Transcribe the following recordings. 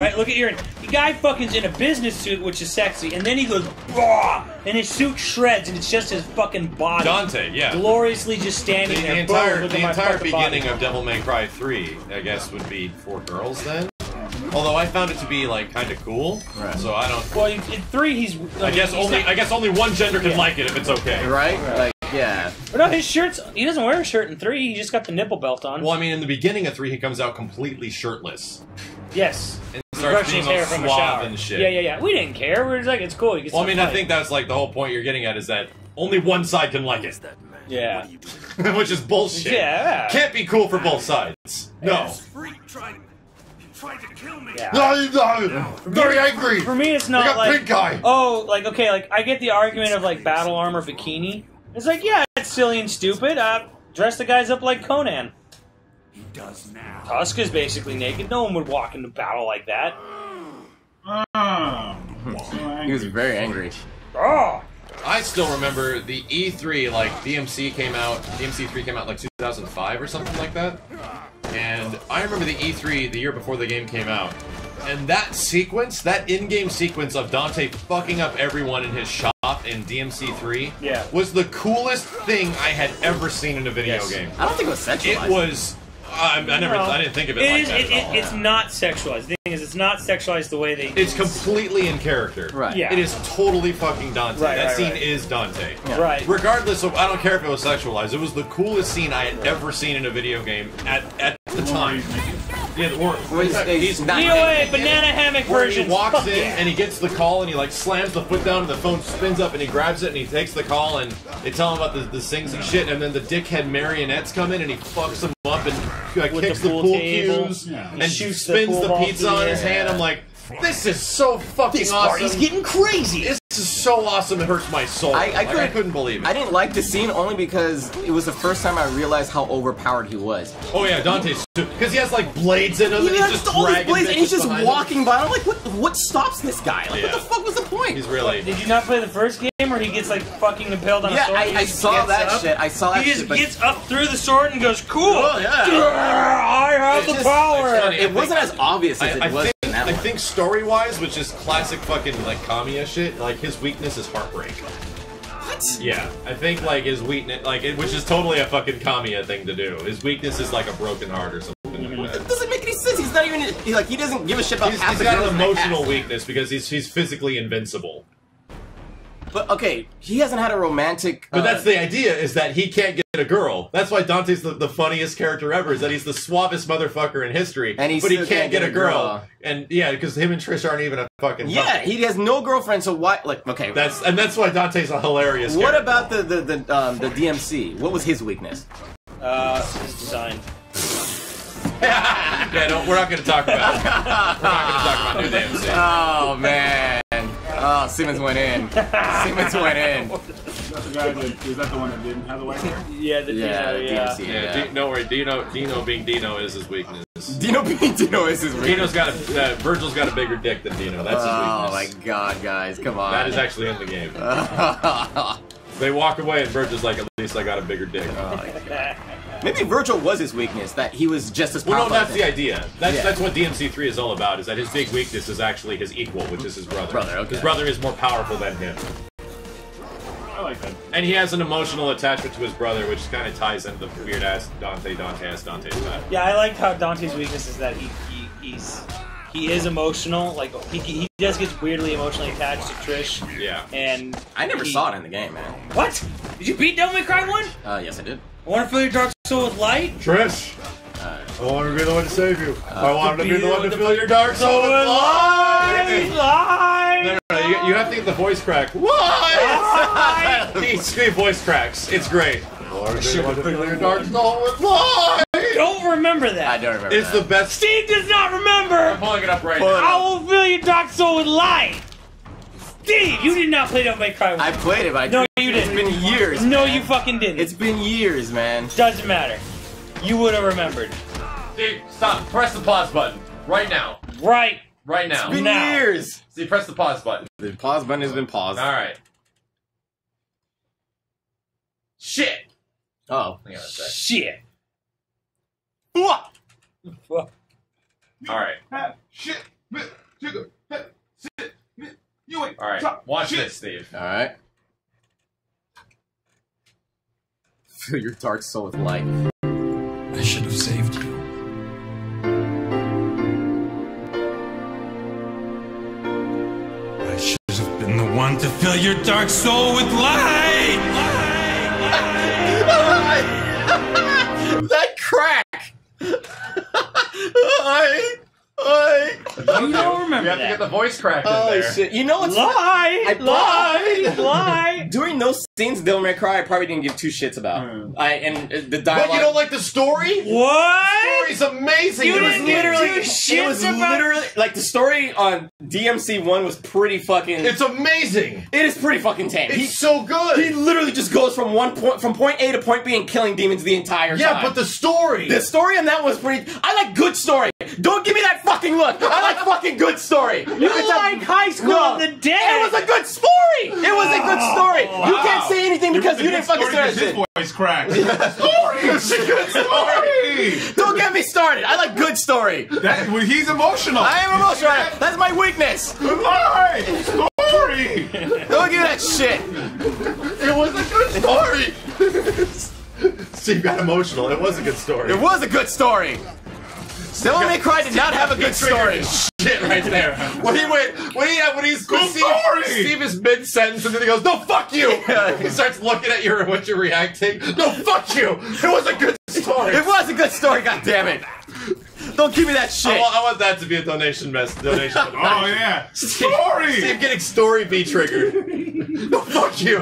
Right, look at Aaron. The guy fucking's in a business suit, which is sexy, and then he goes, raw, and his suit shreds, and it's just his fucking body. Dante, yeah. Gloriously just standing the there. entire boom, the entire beginning body. of Devil May Cry 3, I guess, would be for girls then. Although I found it to be like kind of cool, Right. so I don't. Well, in in three, he's. I guess he's only not- I guess only one gender can Yeah. like it if it's okay. Right? Like, yeah. But no, his shirt's. He doesn't wear a shirt in three. He just got the nipple belt on. Well, I mean, in the beginning of three, he comes out completely shirtless Yes. and starts being all hair from a suave shower. and shit. Yeah, yeah, yeah. We didn't care. We were just like, it's cool. He gets Well, I to mean, I think that's like the whole point you're getting at is that only one side can like it, Yeah. which is bullshit. Yeah. Can't be cool for both sides. No. Tried, tried to kill me. Yeah. No, no. Very angry. For me, it's not like. pink eye. Oh, like okay, like I get the argument of like battle armor bikini. It's like yeah, it's silly and stupid. Uh, dress the guys up like Conan. He does now. Tusk is basically naked. No one would walk into battle like that. Oh. He was very angry. Oh, I still remember the E3, like DMC came out, DMC3 came out like 2005 or something like that. And I remember the E3 the year before the game came out. And that sequence, that in-game sequence of Dante fucking up everyone in his shop in DMC3 Yeah. was the coolest thing I had ever seen in a video Yes. game. I don't think it was sexualized. It was I, I never No. I didn't think of it, It like is. that It, at all. it, it's not sexualized. The thing is, it's not sexualized the way they. It's completely in character. Right. Yeah. It is totally fucking Dante. Right, that right, scene right. is Dante. right. Regardless of, I don't care if it was sexualized. It was the coolest scene I had ever seen in a video game at at the time. Yeah, the war. Well, he's- he's not- DOA banana hammock version. he walks Fuck in yeah. and he gets the call and he like slams the foot down and the phone spins up and he grabs it and he takes the call and they tell him about the, the sings and shit and then the dickhead marionettes come in and he fucks them up and like, With kicks the the pool pool, cues Yeah. and she spins pool the, pizza on his air. hand. I'm like, this is so fucking This awesome. party's getting crazy. This is so awesome. It hurts my soul. I- I Like, couldn't- couldn't believe it. I didn't like the scene only because it was the first time I realized how overpowered he was. Oh yeah, Dante's because he has like blades in him. He and he's has just all these blades and he's just behind him. walking by. I'm like, what? What stops this guy? Like, what the fuck was the point? He's really. Did you not play the first game where he gets like fucking impaled on a yeah, sword? I, I saw that up? shit. I saw that He just shit. gets up through the sword and goes, "Cool, Oh, yeah. I have It's the just- power." it's funny. it wasn't as obvious as I, it I was think in that I one. think story wise, which is classic fucking like Kamiya shit. Like his weakness is heartbreak. what? Yeah, I think like his weakness, like it, which is totally a fucking Kamiya thing to do. His weakness is like a broken heart or something. like It that. doesn't make any sense. He's not even. He, like he doesn't give a shit about He's, half he's the got girls an in that emotional weakness because he's he's physically invincible. But okay, he hasn't had a romantic. But uh, that's the idea is that he can't get a girl. That's why Dante's the, the funniest character ever. Is that he's the suavest motherfucker in history, And he but he still can't, get, a girl. And yeah, because him and Trish aren't even a fucking Yeah, couple. he has no girlfriend. So why? Like, okay. That's and that's why Dante's a hilarious. what character. about the the the, um, the DMC? What was his weakness? Uh, his design. yeah, no, we're not going to talk about it. We're not going to talk about New DMC. Oh man. Oh, Simmons went in. Simmons went in. Is that the guy that is that the one that didn't have the white hair? Yeah, the Yeah, Dino, yeah. DMC. Yeah, Yeah. D- no worry. Dino, Dino being Dino is his weakness. Dino being Dino is his weakness. Dino's got a uh, Virgil's got a bigger dick than Dino. That's his weakness. Oh my god, guys, come on. That is actually in the game. They walk away and Virgil's like, at least I got a bigger dick. Oh, uh, Maybe Virgil was his weakness, that he was just as Well, powerful. no, that's the idea. That's Yeah. that's what DMC3 is all about. Is that his big weakness is actually his equal, which is his brother. Brother, okay. His brother is more powerful than him, I like that. and he has an emotional attachment to his brother, which kind of ties into the weird ass Dante Dante ass Dante's. Yeah, I like how Dante's weakness is that he, he he's he is emotional. Like he, he just gets weirdly emotionally attached to Trish. Yeah. And I never he- saw it in the game, man. What? Did you beat Devil May Cry one? Uh, yes, I did. I want to fill your dark soul with light. Trish, Uh, I want to be the one to save you. I want to be the one to fill your dark soul with Light, light. light. No, no, no, you, you have to get the voice crack. What? he scream voice cracks. It's great. I want to be the one to fill your dark soul with light. Don't remember that. I don't remember. It's the best. Steve does not remember. I'm pulling it up right Pull it now. I will fill your dark soul with light. Steve, you did not play Devil May Cry I played it, but I No, didn't- you It's didn't. been years. No, man. you fucking didn't. It's been years, man. doesn't matter. You would have remembered. Steve, stop. Press the pause button right now. Right. Right now. It's been Now. years. Steve, press the pause button. The pause button has been paused. All right. Shit. Oh. Hang on a sec. Shit. What? All right. Shit. You ain't. All right, watch Shit. this, Steve. All right. Fill your dark soul with light. I should have saved you. I should have been the one to fill your dark soul with light. that crack. I, I. You don't remember. You remember have to that. get the voice crack in Oh there. shit! You know what's Lie, I- lie, lie. during those scenes, Devil May Cry, I probably didn't give two shits about. Hmm. I and uh, the But dialogue. you don't like the story? What? Story's amazing. You It was didn't get literally. two it was about- literally like the story on DMC one was pretty fucking. It's amazing. it is pretty fucking tame. It's He, so good. he literally just goes from one point from point A to point B and killing demons the entire yeah, time. but the story. The story on that was pretty. I like good story. Don't give me that fucking look. I like fucking good story. You You can tell- like High School No. of the Dead. It was a good story. It was a good story. You Wow. can't say anything because you didn't fucking start shit. His voice cracked. story. It's a good story. Don't get me started. I like good story. That, well, he's emotional. I am emotional. That's my weakness. Lie. Story. Don't give that shit. It was a good story. Steve got emotional. It was a good story. It was a good story. Devil May Cry did not have a good story. Shit right there. When he went, when he uh, when he's Good Steve, story. Steve is mid sentence and then he goes, "No, fuck you." he starts looking at you or what you're reacting. No, fuck you. It was a good story. It was a good story. God damn it. Don't give me that I shit. want, I want that to be a donation mess. Donation. Oh yeah. Story. Steve getting story B triggered. no, fuck you.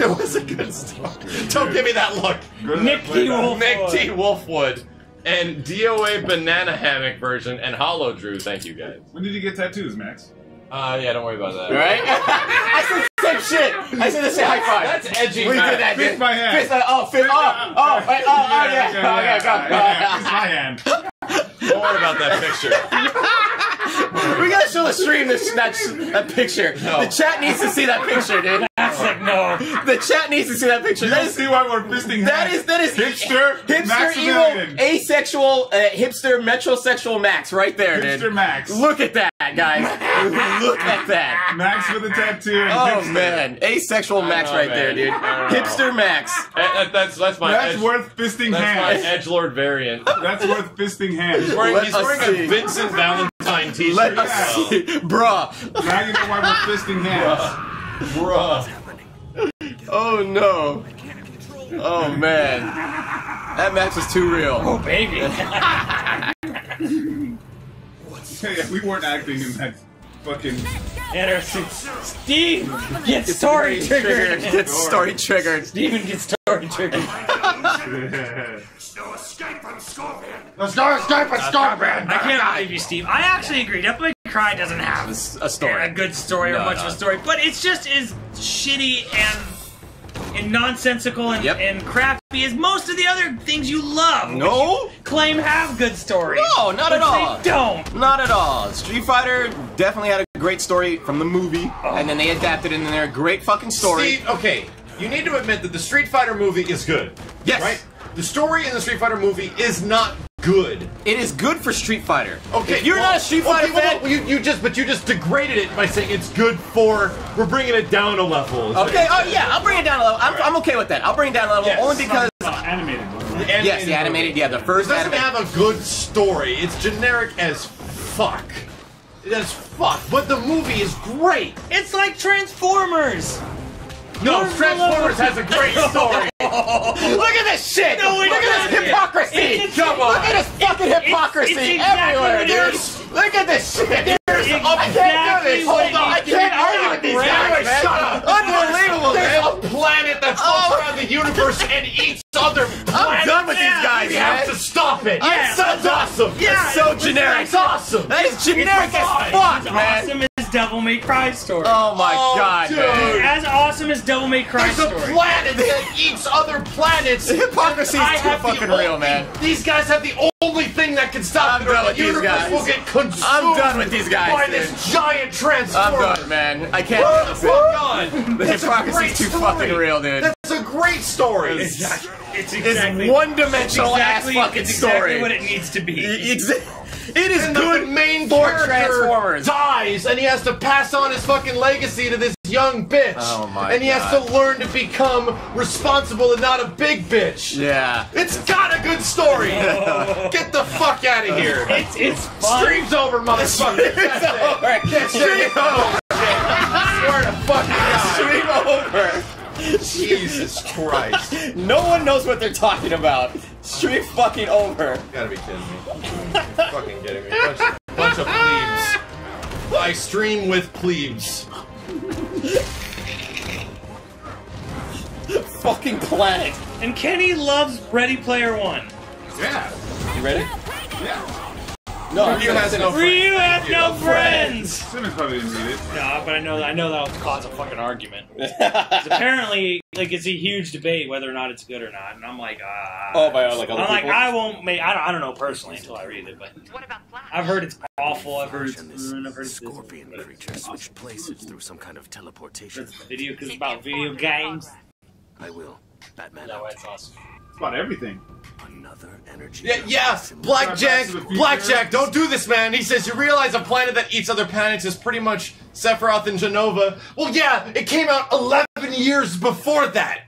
It was a good story. Don't give me that look. Nick T. Wolf. Nick T. Wolfwood and DOA Banana Hammock version and Hollow Drew. Thank you guys. When did you get tattoos, Max? Uh, yeah, don't worry about that. Right? I said the same shit. I said the same high five. That's edgy. We Matt. did that, Fist my hand. Fist, uh, oh, fist, oh, oh, wait, oh, oh, yeah. okay, Oh, yeah, go. yeah, Kiss my hand. Don't worry about that picture. We gotta show the stream this that, that picture. No. The chat needs to see that picture, dude. That's like no. The chat needs to see that picture. You That see why we're fisting that hands. is that is hipster, hipster, Maximilian. evil, asexual, uh, hipster, metrosexual Max right there, dude. Hipster Max. Look at that, guys. Look at that. Max with a tattoo. And Oh hipster. man, asexual Max know, right man. there, dude. I know. Hipster Max. That- that- that's that's my That's edge, worth fisting that's my hands. edge lord variant. That's worth fisting hands. Wearing, he's wearing a Vincent Valentine T-shirt. Let us as well. see, bruh. Now you know why we're fisting hands. Bruh. Oh no. Oh man, that match was too real. Oh baby. yeah, we weren't acting in that fucking. Interesting. Steve gets story triggered. Get story triggered. Steven gets story triggered. No escape from Scorpion. Let's go, escape and Scorpion. I can't believe you, Steve. I actually agree. Devil May Cry doesn't have A story. a good story or No, much no. of a story, but it's just as shitty and and nonsensical and, Yep. and crappy as most of the other things you love. which No? you claim have good stories. No, not at all. They don't. Not at all. Street Fighter definitely had a great story from the movie, oh. and then they adapted it in their great fucking story. Steve, okay, you need to admit that the Street Fighter movie is good. Yes. Right? The story in the Street Fighter movie is not good. It is good for Street Fighter. Okay, if you're well- not a Street Fighter okay, well, fan, no, you, you just but you just degraded it by saying it's good for we're bringing it down a level. okay, oh yeah, I'll bring it down a level. I'm, I'm okay with that. I'll bring it down a level Yes. only because animated. wasn't yes, the animated, movie. yeah, the first It doesn't anime- have a good story. It's generic as fuck. As fuck. But the movie is great. It's like Transformers. No, Transformers has a great story. Look at this shit! No, Look at this hypocrisy! It's- Come on! Look at this fucking hypocrisy it's exactly everywhere, dude! Look at this shit! There's I can't do this! Hold on, I can't argue with these guys, man! Shut up. Unbelievable, There's man! a planet that floats Oh. around the universe and eats other planets. I'm done with these guys, We have to stop it. Yeah. That's awesome. Yeah, That's so it's- generic! That's awesome. That is generic as fuck, man! Awesome as Devil May Cry story. Oh my Oh, god, dude. man! As awesome as Devil May Cry There's a story. planet that eats other planets. The hypocrisy is too fucking real, only- man. These guys have the only thing that can stop I'm it, or done the with these universe guys. will get consumed. I'm done with these guys, by dude. this giant transformer. I'm transformer. done, man. I can't Woo! do this. Fuck on. The That's hypocrisy is too story. fucking real, dude. That's a great story. It's It's exactly one-dimensional exactly, ass fucking it's exactly story. what it needs to be. Exa- It is and the good main for character Transformers. dies, and he has to pass on his fucking legacy to this young bitch. Oh my And he has to learn to become responsible and not a big bitch. Yeah. It's got a good story. Get the fuck out of here. It's it's fun. Stream's over, motherfucker. That's it. Get Stream over. Swear to fucking God. Stream over. Jesus Christ. No one knows what they're talking about. Stream fucking over. You gotta be kidding me. You're fucking kidding me. Bunch, bunch of plebes. I stream with plebes. Fucking planet. And Kenny loves Ready Player One. Yeah. You ready? Yeah. No, Ryu has no Ryu have no no friends. Simmons probably didn't read it. No, but I know that I know that'll cause a fucking argument. apparently, like it's a huge debate whether or not it's good or not, and I'm like, ah. Oh, by like other I'm like, people? I won't make. I don't, I don't know personally until I read it, but What about Flash? I've heard it's awful. I've heard it's. Version I've heard is it's scorpion creature switch places through some kind of teleportation. It's video because about video games. I will. Batman That way it's awesome. It's about everything. Another energy. Yeah, yeah, Blackjack, Back to. Blackjack, don't do this, man. He says, you realize a planet that eats other planets is pretty much Sephiroth and Jenova. Well, yeah, it came out 11 years before that.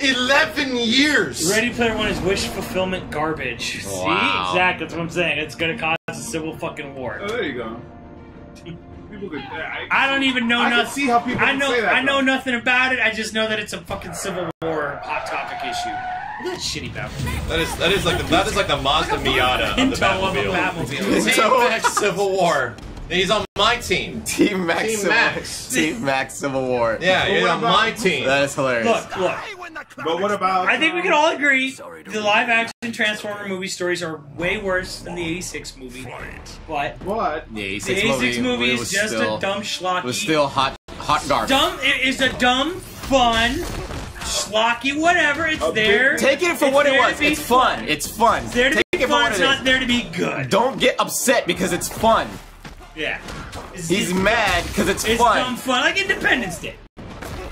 11 years. Ready Player One is wish fulfillment garbage. See, Wow. exactly. That's what I'm saying. It's gonna cause a civil fucking war. Oh, there you go. People could. I, I don't even know I can nothing. see how people I know. say that, I know though. nothing about it. I just know that it's a fucking civil war hot topic issue. Look at that shitty Batmobile. That is that is like the that is like the Mazda Miata of the Intel of a Batmobile. Batmobile. Team Max Civil War. And he's on my team. Team Max. Team Civil, Max. Team Max Civil War. Yeah, you're on my team. That is hilarious. Look, look. But what about? I think we can all agree Sorry the live action Transformer movie stories are way worse than the 86 movie. But What? the 86 the 86 movie, movie is just still, a dumb schlocky. was still hot, hot garbage. dumb. It is a dumb, fun, schlocky, whatever. It's there. Take it for It's what it was. It's fun. It's fun. It's there to Take be it fun. It's it not there to be good. Don't get upset because it's fun. Yeah. It's, He's it's, mad because it's, it's fun. dumb fun, like Independence Day.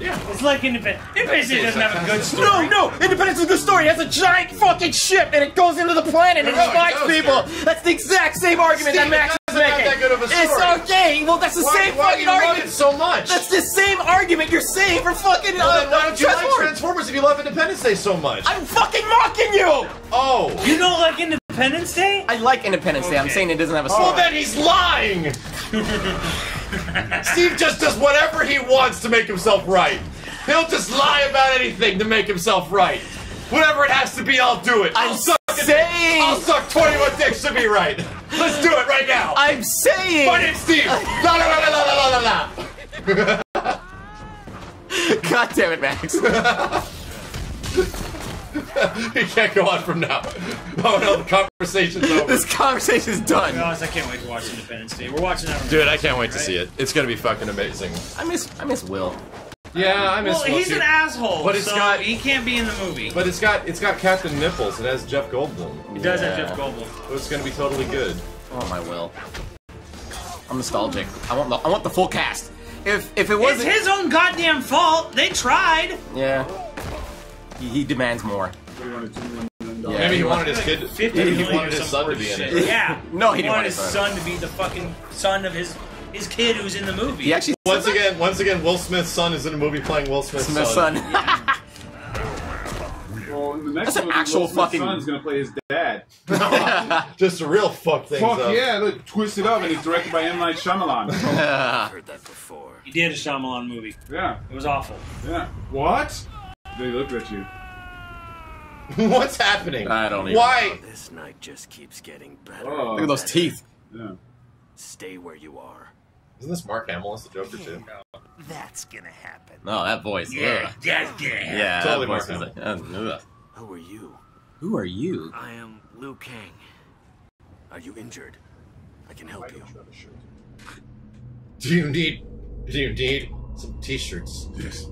Yeah. It's like Independence. Independence Day doesn't have a good story. No, no! Independence is a good story. It has a giant fucking ship and it goes into the planet and No, it it fights does, people. Gary. That's the exact same argument Steve, that Max it is making. that good of a It's okay. Well, that's the Why, same why fucking you love argument. it so much? That's the same argument you're saying for fucking well, uh, then why don't you like Transformers. Transformers if you love Independence Day so much? I'm fucking mocking you. oh. You don't like Independence Day? I like Independence Day. I'm saying it doesn't have a story. Well, then he's lying. Steve just does whatever he wants to make himself right. He'll just lie about anything to make himself right. Whatever it has to be, I'll do it. I'll I'm suck saying. I'll suck 21 dicks to be right. Let's do it right now. I'm saying. My name's Steve. La la la la la la la la. God damn it, Max. He can't go on from now. Oh no, the conversation's over. this conversation's To be done. honest, I can't wait to watch Independence Day. We're watching that. on- Dude, I can't wait to see it. It's gonna be fucking amazing. I miss. I miss Will. Yeah, I miss Well, Will he's too. an asshole, But it's so got- he can't be in the movie. But it's got it's got Captain Nipples. It has Jeff Goldblum. he does have Jeff Goldblum. So it's gonna be totally good. Oh my Will. I'm nostalgic. I want the. I want the full cast. If if it wasn't. his own goddamn fault. They tried. Yeah. He, he demands more. What do you want to do? Yeah. Maybe he wanted his kid. Fifty Maybe he wanted his son to be in shit. it. Yeah. No, he didn't wanted want his his son. son to be the fucking son of his his kid who's in the movie. He actually. Once again, once again, Will Smith's son is in a movie playing Will Smith's Smith's son. son. Well, in the next That's an movie, actual Will Smith's fucking- son's gonna play his dad. Just to real fuck things Fuck up. yeah! Look, twist it up, and it's directed by M Night Shyamalan. Heard that before. He did a Shyamalan movie. yeah, It was awful. yeah. What? They looked at you. What's happening? I don't even Why? This night just keeps getting better. Oh, Look at those teeth. Yeah. Stay where you are. Isn't this Mark Hamill as the Joker too? That's gonna happen. Oh, that voice. Yeah, Ugh. yeah, yeah. Yeah. Totally that voice Mark is like, uh, ugh. Who are you? Who are you? I am Liu Kang. Are you injured? I can help you. Do you need? Do you need some T-shirts? Yes.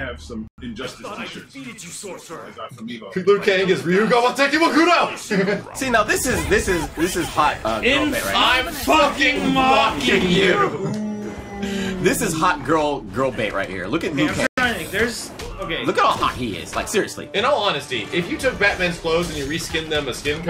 I have some Injustice t-shirts. you, sorcerer. I got from Evo. Liu Kang is Ryuga Wateki Mokudo. See now, this is this is this is hot. Uh, girl In bait right I'm fucking mocking you. This is hot girl girl bait right here. Look at Okay, Luke. I'm trying to. There's okay. Look at how hot he is. Like seriously. In all honesty, if you took Batman's clothes and you reskinned them a skin